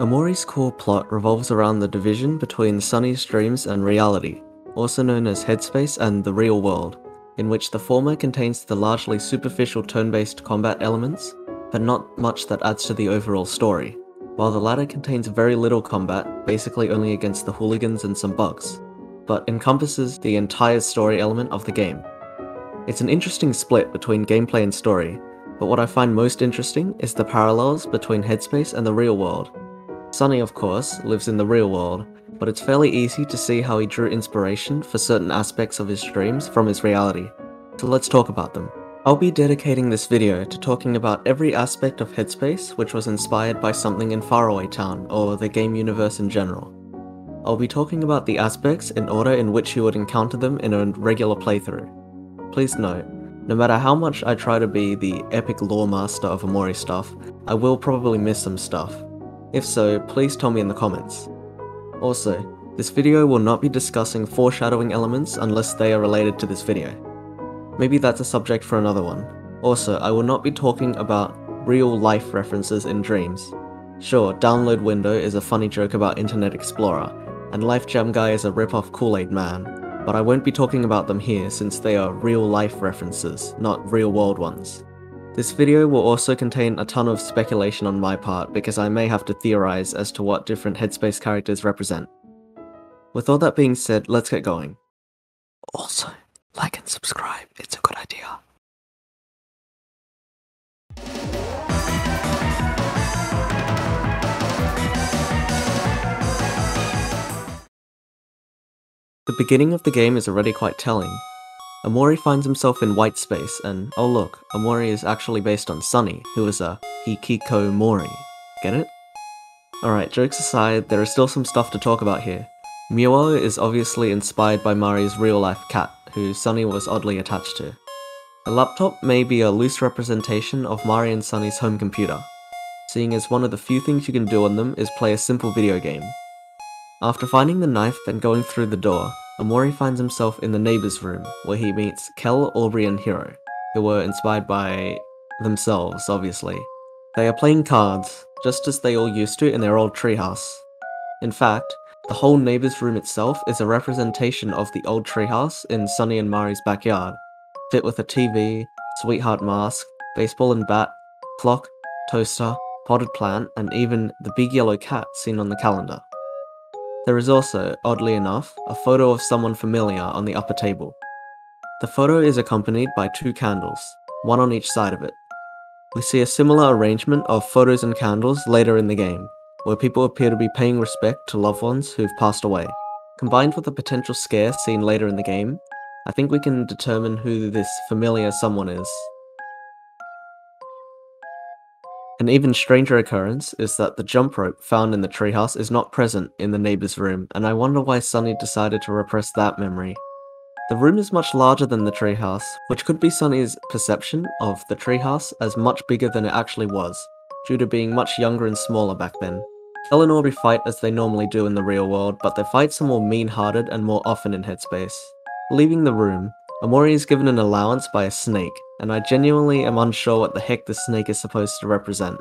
Omori's core plot revolves around the division between Sunny's dreams and reality, also known as Headspace and the real world, in which the former contains the largely superficial turn-based combat elements, but not much that adds to the overall story, while the latter contains very little combat, basically only against the hooligans and some bugs, but encompasses the entire story element of the game. It's an interesting split between gameplay and story, but what I find most interesting is the parallels between Headspace and the real world. Sunny, of course, lives in the real world, but it's fairly easy to see how he drew inspiration for certain aspects of his dreams from his reality. So let's talk about them. I'll be dedicating this video to talking about every aspect of Headspace which was inspired by something in Faraway Town, or the game universe in general. I'll be talking about the aspects in order in which you would encounter them in a regular playthrough. Please note, no matter how much I try to be the epic lore master of Omori stuff, I will probably miss some stuff. If so, please tell me in the comments. Also, this video will not be discussing foreshadowing elements unless they are related to this video. Maybe that's a subject for another one. Also, I will not be talking about real life references in dreams. Sure, download window is a funny joke about Internet Explorer, and Life Jam Guy is a rip-off Kool-Aid Man, but I won't be talking about them here since they are real life references, not real world ones. This video will also contain a ton of speculation on my part because I may have to theorize as to what different Headspace characters represent. With all that being said, let's get going. Also, like and subscribe, it's a good idea. The beginning of the game is already quite telling. Omori finds himself in white space, and oh look, Omori is actually based on Sunny, who is a Hikikomori. Get it? Alright, jokes aside, there is still some stuff to talk about here. Mewo is obviously inspired by Mari's real-life cat, who Sunny was oddly attached to. A laptop may be a loose representation of Mari and Sunny's home computer, seeing as one of the few things you can do on them is play a simple video game, after finding the knife and going through the door, Omori finds himself in the neighbor's room, where he meets Kel, Aubrey, and Hero, who were inspired by themselves, obviously. They are playing cards, just as they all used to in their old treehouse. In fact, the whole neighbor's room itself is a representation of the old treehouse in Sunny and Mari's backyard, fit with a TV, sweetheart mask, baseball and bat, clock, toaster, potted plant, and even the big yellow cat seen on the calendar. There is also, oddly enough, a photo of someone familiar on the upper table. The photo is accompanied by two candles, one on each side of it. We see a similar arrangement of photos and candles later in the game, where people appear to be paying respect to loved ones who've passed away. Combined with a potential scare seen later in the game, I think we can determine who this familiar someone is. An even stranger occurrence is that the jump rope found in the treehouse is not present in the neighbor's room, and I wonder why Sunny decided to repress that memory. The room is much larger than the treehouse, which could be Sunny's perception of the treehouse as much bigger than it actually was, due to being much younger and smaller back then. Kel and Aubrey fight as they normally do in the real world, but their fights are more mean-hearted and more often in Headspace. Leaving the room, Omori is given an allowance by a snake, and I genuinely am unsure what the heck the snake is supposed to represent.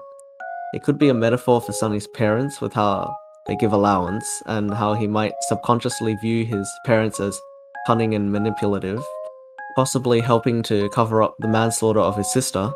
It could be a metaphor for Sunny's parents with how they give allowance, and how he might subconsciously view his parents as cunning and manipulative, possibly helping to cover up the manslaughter of his sister.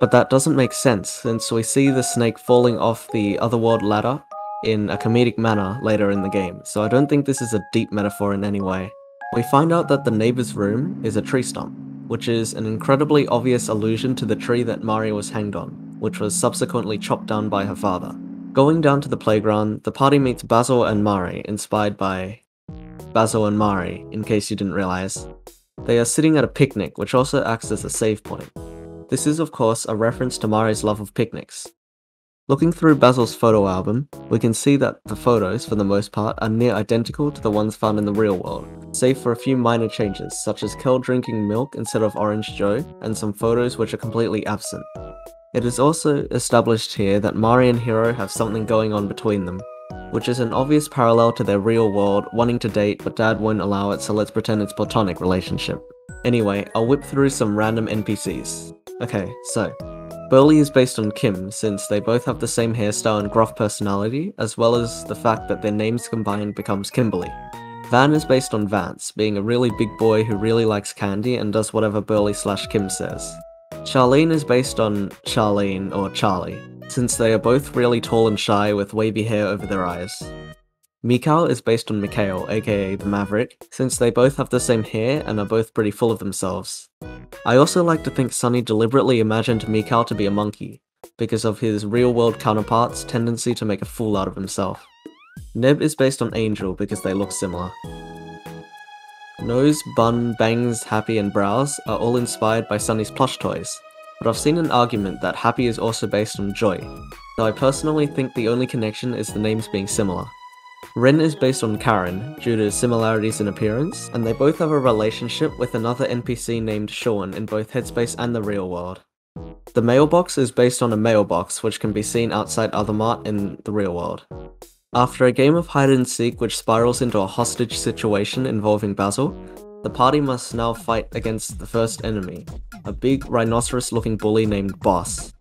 But that doesn't make sense, since we see the snake falling off the otherworld ladder in a comedic manner later in the game, so I don't think this is a deep metaphor in any way. We find out that the neighbor's room is a tree stump, which is an incredibly obvious allusion to the tree that Mari was hanged on, which was subsequently chopped down by her father. Going down to the playground, the party meets Basil and Mari, inspired by Basil and Mari, in case you didn't realize. They are sitting at a picnic, which also acts as a save point. This is of course a reference to Mari's love of picnics, Looking through Basil's photo album, we can see that the photos, for the most part, are near identical to the ones found in the real world, save for a few minor changes, such as Kel drinking milk instead of Orange Joe, and some photos which are completely absent. It is also established here that Mari and Hero have something going on between them, which is an obvious parallel to their real world wanting to date but dad won't allow it so let's pretend it's platonic relationship. Anyway, I'll whip through some random NPCs. Okay, so, Berly is based on Kim, since they both have the same hairstyle and gruff personality, as well as the fact that their names combined becomes Kimberly. Van is based on Vance, being a really big boy who really likes candy and does whatever Berly slash Kim says. Charlene is based on Charlene or Charlie, since they are both really tall and shy with wavy hair over their eyes. Mikhael is based on Mikhael, aka the Maverick, since they both have the same hair and are both pretty full of themselves. I also like to think Sunny deliberately imagined Mikhael to be a monkey, because of his real-world counterpart's tendency to make a fool out of himself. Neb is based on Angel because they look similar. Nose, Bun, Bangs, Happy, and Brows are all inspired by Sunny's plush toys, but I've seen an argument that Happy is also based on Joy, though I personally think the only connection is the names being similar. Ren is based on Karen, due to similarities in appearance, and they both have a relationship with another NPC named Sean in both Headspace and the real world. The mailbox is based on a mailbox which can be seen outside Othermart in the real world. After a game of hide and seek which spirals into a hostage situation involving Basil, the party must now fight against the first enemy, a big rhinoceros looking bully named Boss.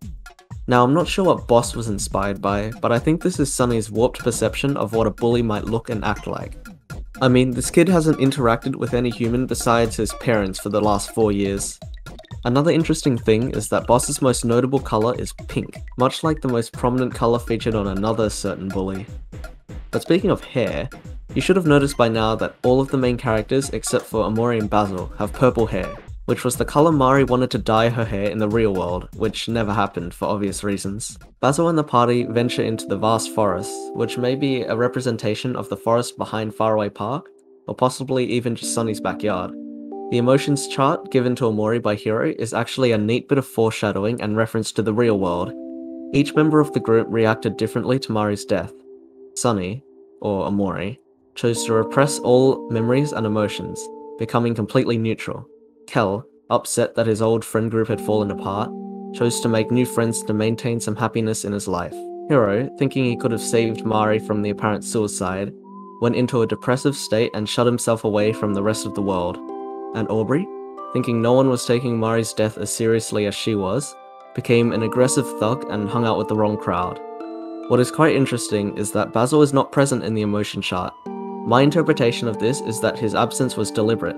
Now I'm not sure what Boss was inspired by, but I think this is Sunny's warped perception of what a bully might look and act like. I mean, this kid hasn't interacted with any human besides his parents for the last 4 years. Another interesting thing is that Boss's most notable colour is pink, much like the most prominent colour featured on another certain bully. But speaking of hair, you should have noticed by now that all of the main characters except for Omori and Basil have purple hair, which was the colour Mari wanted to dye her hair in the real world, which never happened for obvious reasons. Basil and the party venture into the vast forest, which may be a representation of the forest behind Faraway Park, or possibly even just Sunny's backyard. The emotions chart given to Omori by Hero is actually a neat bit of foreshadowing and reference to the real world. Each member of the group reacted differently to Mari's death, Sunny, or Omori, chose to repress all memories and emotions, becoming completely neutral. Kel, upset that his old friend group had fallen apart, chose to make new friends to maintain some happiness in his life. Hero, thinking he could have saved Mari from the apparent suicide, went into a depressive state and shut himself away from the rest of the world. And Aubrey, thinking no one was taking Mari's death as seriously as she was, became an aggressive thug and hung out with the wrong crowd. What is quite interesting is that Basil is not present in the emotion chart. My interpretation of this is that his absence was deliberate,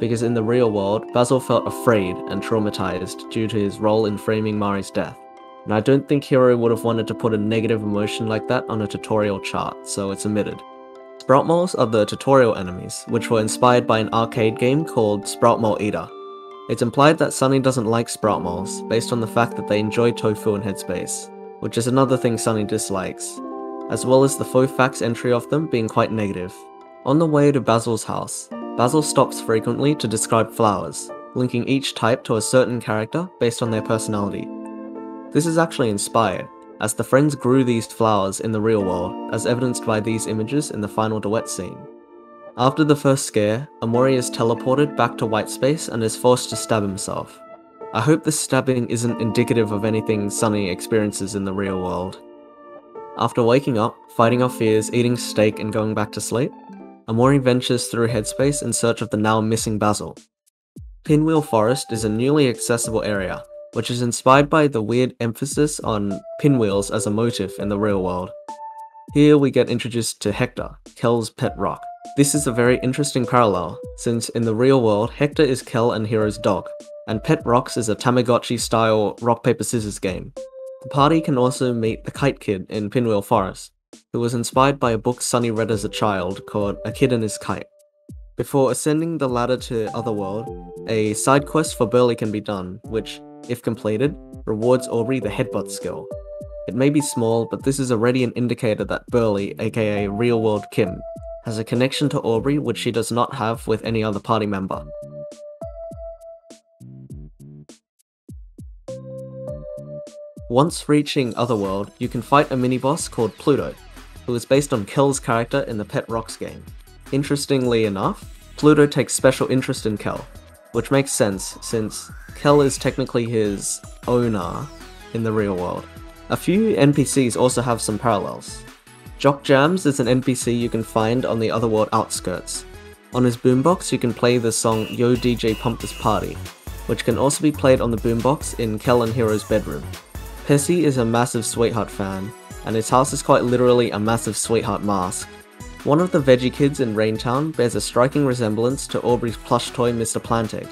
because in the real world, Basil felt afraid and traumatized due to his role in framing Mari's death. And I don't think Hero would have wanted to put a negative emotion like that on a tutorial chart, so it's omitted. Sprout moles are the tutorial enemies, which were inspired by an arcade game called Sprout Mole Eater. It's implied that Sunny doesn't like sprout moles, based on the fact that they enjoy tofu and headspace which is another thing Sunny dislikes, as well as the foe facts entry of them being quite negative. On the way to Basil's house, Basil stops frequently to describe flowers, linking each type to a certain character based on their personality. This is actually inspired, as the friends grew these flowers in the real world, as evidenced by these images in the final duet scene. After the first scare, Omori is teleported back to white space and is forced to stab himself. I hope this stabbing isn't indicative of anything Sunny experiences in the real world. After waking up, fighting off fears, eating steak, and going back to sleep, Omori ventures through Headspace in search of the now missing Basil. Pinwheel Forest is a newly accessible area, which is inspired by the weird emphasis on pinwheels as a motif in the real world. Here we get introduced to Hector, Kel's pet rock. This is a very interesting parallel, since in the real world, Hector is Kel and Hero's dog, and Pet Rocks is a Tamagotchi style rock paper scissors game. The party can also meet the Kite Kid in Pinwheel Forest, who was inspired by a book Sunny read as a child called A Kid and His Kite. Before ascending the ladder to Otherworld, a side quest for Berly can be done, which, if completed, rewards Aubrey the headbutt skill. It may be small, but this is already an indicator that Berly, aka Real World Kim, has a connection to Aubrey which she does not have with any other party member. Once reaching Otherworld, you can fight a mini-boss called Pluto, who is based on Kel's character in the Pet Rocks game. Interestingly enough, Pluto takes special interest in Kel, which makes sense since Kel is technically his owner in the real world. A few NPCs also have some parallels. Jock Jams is an NPC you can find on the Otherworld outskirts. On his boombox you can play the song Yo DJ Pump This Party, which can also be played on the boombox in Kel and Hero's bedroom. Percy is a massive Sweetheart fan, and his house is quite literally a massive Sweetheart mask. One of the veggie kids in Raintown bears a striking resemblance to Aubrey's plush toy Mr. Plantegg.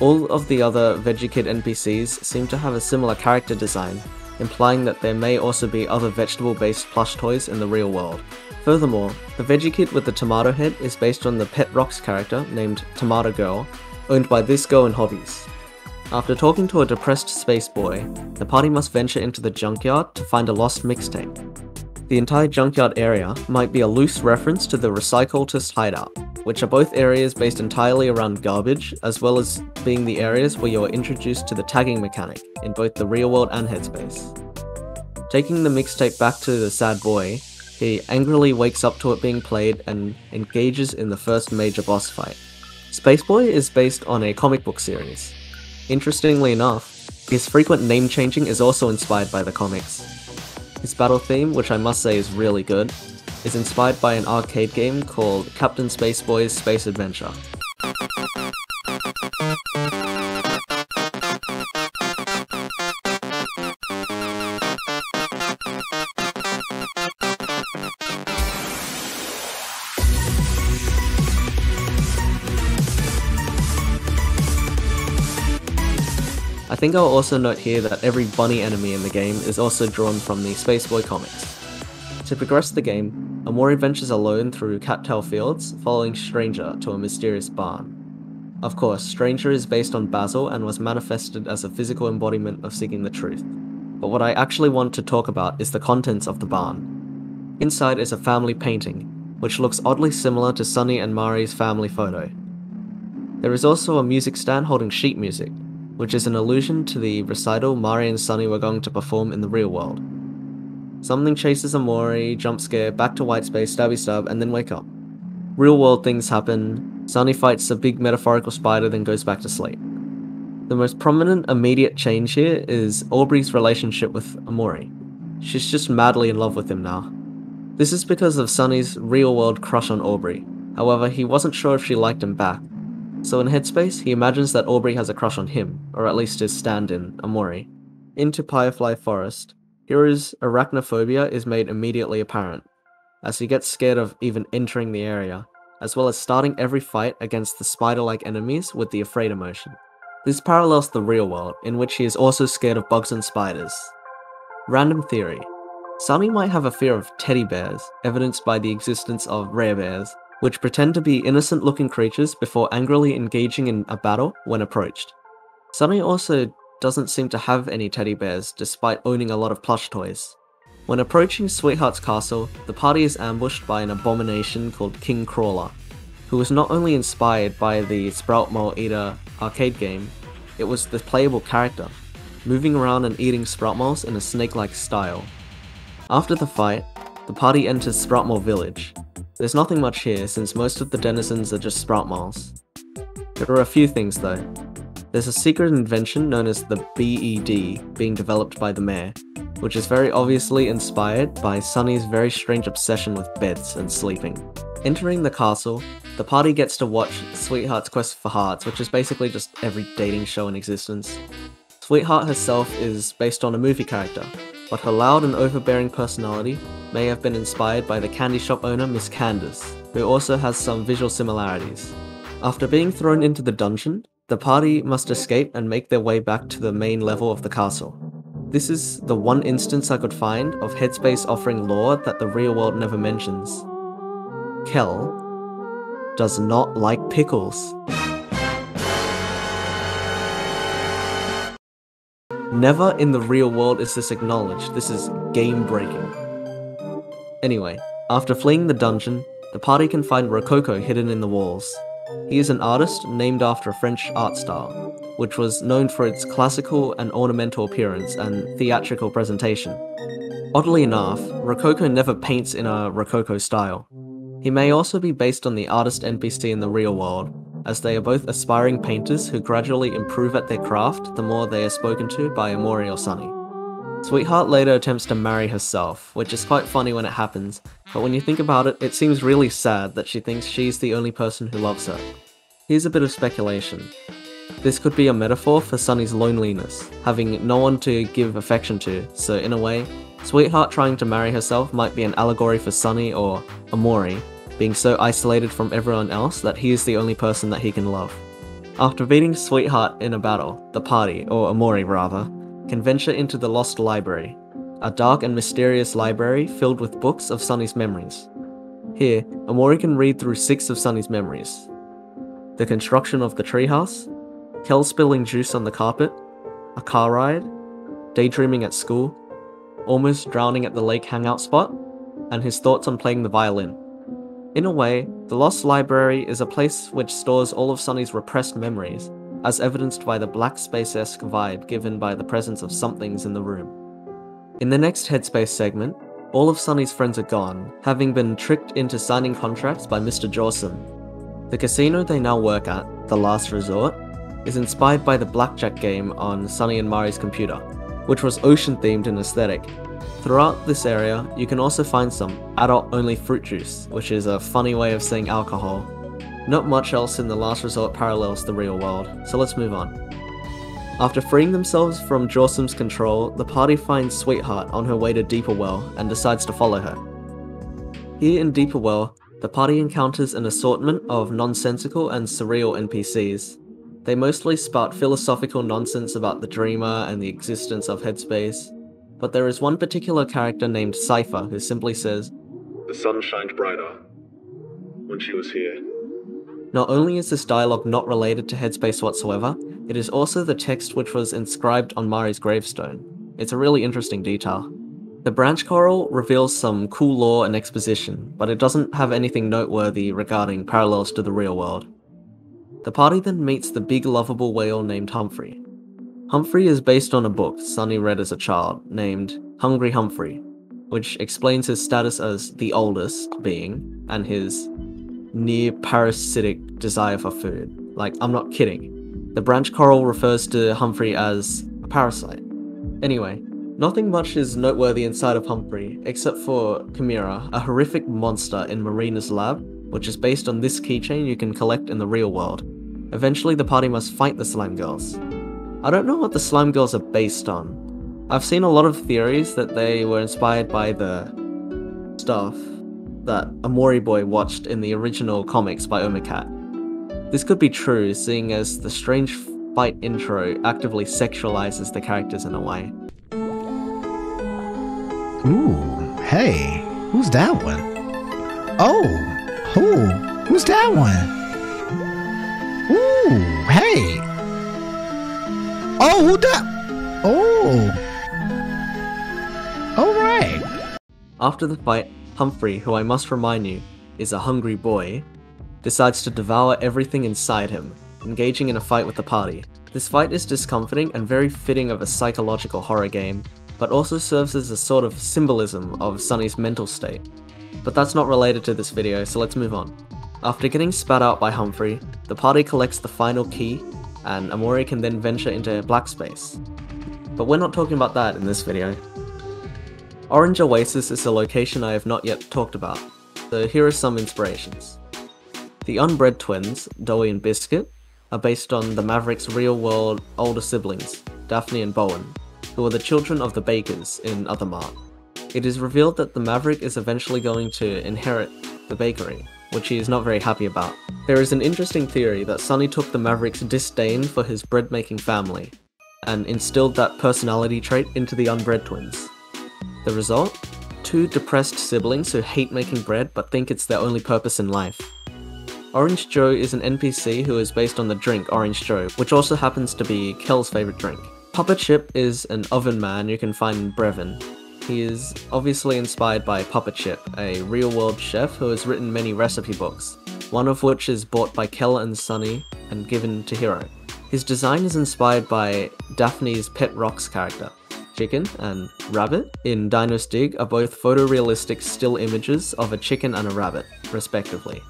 All of the other veggie kid NPCs seem to have a similar character design, implying that there may also be other vegetable-based plush toys in the real world. Furthermore, the veggie kid with the tomato head is based on the Pet Rocks character named Tomato Girl, owned by this girl in Hobbies. After talking to a depressed space boy, the party must venture into the junkyard to find a lost mixtape. The entire junkyard area might be a loose reference to the Recycultist hideout, which are both areas based entirely around garbage, as well as being the areas where you are introduced to the tagging mechanic in both the real world and Headspace. Taking the mixtape back to the sad boy, he angrily wakes up to it being played and engages in the first major boss fight. Spaceboy is based on a comic book series, Interestingly enough, his frequent name changing is also inspired by the comics. His battle theme, which I must say is really good, is inspired by an arcade game called Captain Spaceboy's Space Adventure. Think I'll also note here that every bunny enemy in the game is also drawn from the Spaceboy comics. To progress the game, Omori ventures alone through cattail fields, following Stranger to a mysterious barn. Of course, Stranger is based on Basil and was manifested as a physical embodiment of seeking the truth. But what I actually want to talk about is the contents of the barn. Inside is a family painting, which looks oddly similar to Sunny and Mari's family photo. There is also a music stand holding sheet music, which is an allusion to the recital Mari and Sunny were going to perform in the real world. Something chases Omori, jump scare, back to white space, stabby stab, and then wake up. Real world things happen, Sunny fights a big metaphorical spider then goes back to sleep. The most prominent immediate change here is Aubrey's relationship with Omori. She's just madly in love with him now. This is because of Sunny's real world crush on Aubrey, however he wasn't sure if she liked him back, so in Headspace, he imagines that Aubrey has a crush on him, or at least his stand-in, Omori. Into Firefly Forest, Hero's arachnophobia is made immediately apparent, as he gets scared of even entering the area, as well as starting every fight against the spider-like enemies with the afraid emotion. This parallels the real world, in which he is also scared of bugs and spiders. Random theory. Sunny might have a fear of teddy bears, evidenced by the existence of rare bears, which pretend to be innocent looking creatures before angrily engaging in a battle when approached. Sunny also doesn't seem to have any teddy bears despite owning a lot of plush toys. When approaching Sweetheart's castle, the party is ambushed by an abomination called King Crawler, who was not only inspired by the Sprout Mole Eater arcade game, it was the playable character, moving around and eating Sprout Moles in a snake-like style. After the fight, the party enters Sproutmole Village, there's nothing much here since most of the denizens are just sprout moles. There are a few things though. There's a secret invention known as the BED being developed by the mayor, which is very obviously inspired by Sunny's very strange obsession with beds and sleeping. Entering the castle, the party gets to watch Sweetheart's Quest for Hearts, which is basically just every dating show in existence. Sweetheart herself is based on a movie character, but her loud and overbearing personality may have been inspired by the candy shop owner Miss Candace, who also has some visual similarities. After being thrown into the dungeon, the party must escape and make their way back to the main level of the castle. This is the one instance I could find of Headspace offering lore that the real world never mentions. Kel does not like pickles. Never in the real world is this acknowledged, this is game breaking. Anyway, after fleeing the dungeon, the party can find Rococo hidden in the walls. He is an artist named after a French art style, which was known for its classical and ornamental appearance and theatrical presentation. Oddly enough, Rococo never paints in a Rococo style. He may also be based on the artist NPC in the real world, as they are both aspiring painters who gradually improve at their craft the more they are spoken to by Omori or Sunny. Sweetheart later attempts to marry herself, which is quite funny when it happens, but when you think about it, it seems really sad that she thinks she's the only person who loves her. Here's a bit of speculation. This could be a metaphor for Sunny's loneliness, having no one to give affection to, so in a way, Sweetheart trying to marry herself might be an allegory for Sunny or Omori, being so isolated from everyone else that he is the only person that he can love. After beating Sweetheart in a battle, the party, or Omori rather, can venture into the Lost Library, a dark and mysterious library filled with books of Sunny's memories. Here, Omori can read through six of Sunny's memories. The construction of the treehouse, Kel spilling juice on the carpet, a car ride, daydreaming at school, almost drowning at the lake hangout spot, and his thoughts on playing the violin. In a way, the Lost Library is a place which stores all of Sunny's repressed memories, as evidenced by the black space-esque vibe given by the presence of somethings in the room. In the next Headspace segment, all of Sunny's friends are gone, having been tricked into signing contracts by Mr. Jawson. The casino they now work at, The Last Resort, is inspired by the blackjack game on Sunny and Mari's computer, which was ocean themed in aesthetic. Throughout this area, you can also find some adult only fruit juice, which is a funny way of saying alcohol. Not much else in the last resort parallels the real world, so let's move on. After freeing themselves from Jawson's control, the party finds Sweetheart on her way to Deeper Well and decides to follow her. Here in Deeper Well, the party encounters an assortment of nonsensical and surreal NPCs. They mostly spout philosophical nonsense about the dreamer and the existence of headspace, but there is one particular character named Cypher who simply says, The sun shined brighter when she was here. Not only is this dialogue not related to Headspace whatsoever, it is also the text which was inscribed on Mari's gravestone. It's a really interesting detail. The branch coral reveals some cool lore and exposition, but it doesn't have anything noteworthy regarding parallels to the real world. The party then meets the big lovable whale named Humphrey. Humphrey is based on a book Sunny read as a child named Hungry Humphrey, which explains his status as the oldest being and his near parasitic desire for food. Like, I'm not kidding. The branch coral refers to Humphrey as a parasite. Anyway, nothing much is noteworthy inside of Humphrey, except for Chimera, a horrific monster in Marina's lab, which is based on this keychain you can collect in the real world. Eventually, the party must fight the Slime Girls. I don't know what the Slime Girls are based on. I've seen a lot of theories that they were inspired by the stuff that Omori Boy watched in the original comics by Omocat. This could be true, seeing as the strange fight intro actively sexualizes the characters in a way. Ooh, hey, who's that one? Oh, who? Who's that one? Ooh, hey. Oh, who that? Oh. Alright. After the fight, Humphrey, who I must remind you, is a hungry boy, decides to devour everything inside him, engaging in a fight with the party. This fight is discomforting and very fitting of a psychological horror game, but also serves as a sort of symbolism of Sunny's mental state. But that's not related to this video, so let's move on. After getting spat out by Humphrey, the party collects the final key, and Omori can then venture into black space. But we're not talking about that in this video. Orange Oasis is a location I have not yet talked about, so here are some inspirations. The Unbread twins, Doughie and Biscuit, are based on the Maverick's real-world older siblings, Daphne and Bowen, who are the children of the Bakers in Other Mart. It is revealed that the Maverick is eventually going to inherit the bakery, which he is not very happy about. There is an interesting theory that Sunny took the Maverick's disdain for his bread-making family, and instilled that personality trait into the Unbread twins. The result? Two depressed siblings who hate making bread but think it's their only purpose in life. Orange Joe is an NPC who is based on the drink Orange Joe, which also happens to be Kel's favorite drink. Puppet Chip is an oven man you can find in Brevin. He is obviously inspired by Puppet Chip, a real-world chef who has written many recipe books, one of which is bought by Keller and Sunny and given to Hero. His design is inspired by Daphne's Pet Rocks character, chicken and rabbit in Dino's Dig are both photorealistic still images of a chicken and a rabbit, respectively.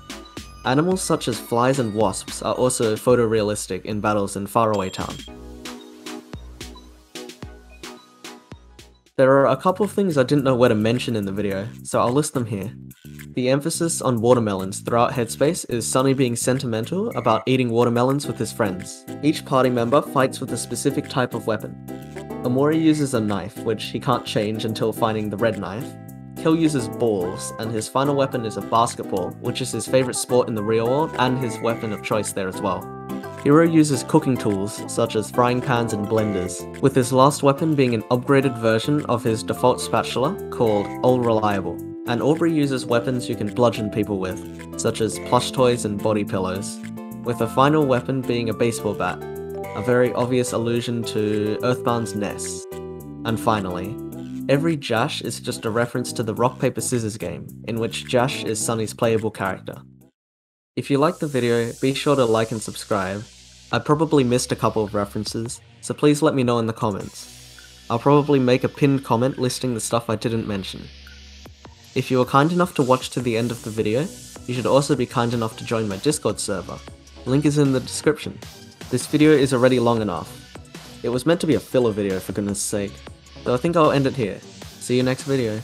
Animals such as flies and wasps are also photorealistic in battles in Faraway Town. There are a couple of things I didn't know where to mention in the video, so I'll list them here. The emphasis on watermelons throughout Headspace is Sunny being sentimental about eating watermelons with his friends. Each party member fights with a specific type of weapon. Omori uses a knife, which he can't change until finding the red knife. Kel uses balls, and his final weapon is a basketball, which is his favourite sport in the real world and his weapon of choice there as well. Hero uses cooking tools, such as frying pans and blenders, with his last weapon being an upgraded version of his default spatula called Ol' Reliable. And Aubrey uses weapons you can bludgeon people with, such as plush toys and body pillows, with the final weapon being a baseball bat, a very obvious allusion to Earthbound's Ness. And finally, every Jash is just a reference to the rock paper scissors game, in which Jash is Sunny's playable character. If you liked the video, be sure to like and subscribe. I probably missed a couple of references, so please let me know in the comments. I'll probably make a pinned comment listing the stuff I didn't mention. If you were kind enough to watch to the end of the video, you should also be kind enough to join my Discord server. Link is in the description. This video is already long enough. It was meant to be a filler video for goodness sake, so I think I'll end it here. See you next video.